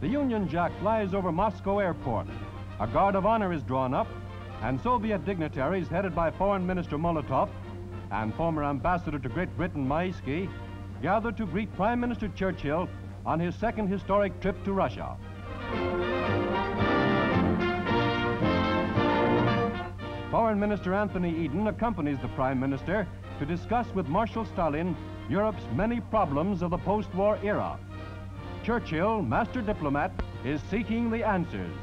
The Union Jack flies over Moscow airport. A guard of honor is drawn up, and Soviet dignitaries headed by Foreign Minister Molotov and former Ambassador to Great Britain Maisky gather to greet Prime Minister Churchill on his second historic trip to Russia. Foreign Minister Anthony Eden accompanies the Prime Minister to discuss with Marshal Stalin Europe's many problems of the post-war era. Churchill, master diplomat, is seeking the answers.